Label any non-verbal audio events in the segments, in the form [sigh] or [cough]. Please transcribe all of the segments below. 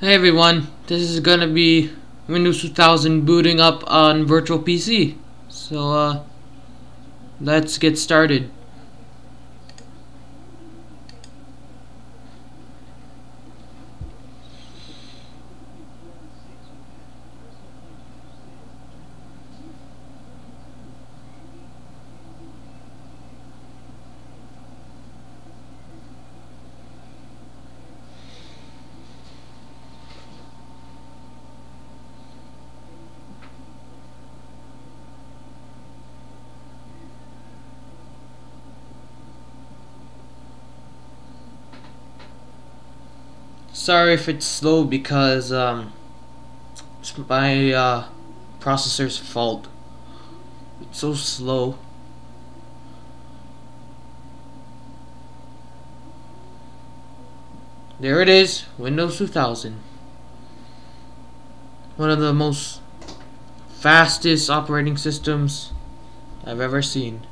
Hey everyone, this is gonna be Windows 2000 booting up on Virtual PC. So, uh, let's get started. Sorry if it's slow because, um, it's my, uh, processor's fault. It's so slow. There it is, Windows 2000. One of the most fastest operating systems I've ever seen.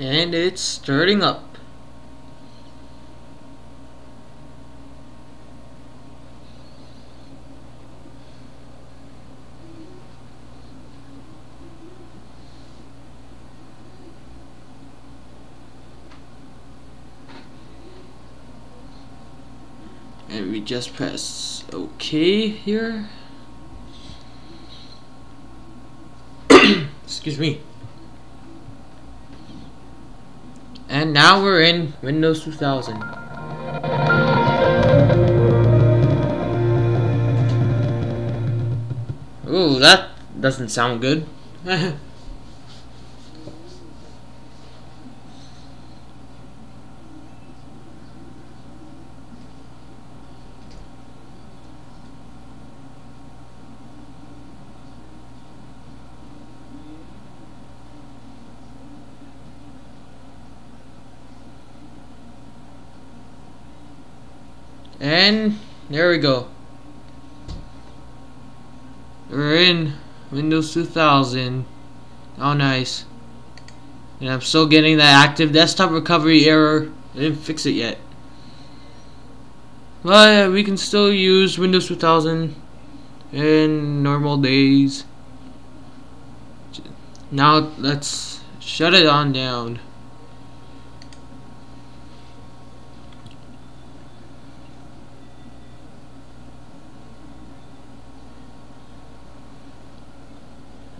And it's starting up. And we just press OK here. [coughs] Excuse me. And now we're in Windows 2000. Ooh, that doesn't sound good. [laughs] And there we go. We're in Windows 2000. Oh, nice. And I'm still getting that active desktop recovery error. I didn't fix it yet. But we can still use Windows 2000 in normal days. Now let's shut it on down.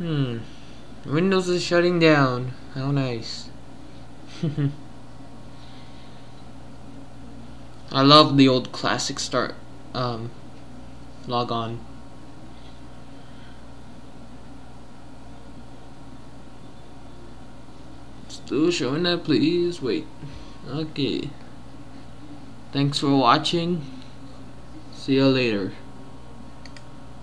Hmm. Windows is shutting down. How nice. [laughs] I love the old classic start um log on. Still showing that please wait. Okay. Thanks for watching. See you later.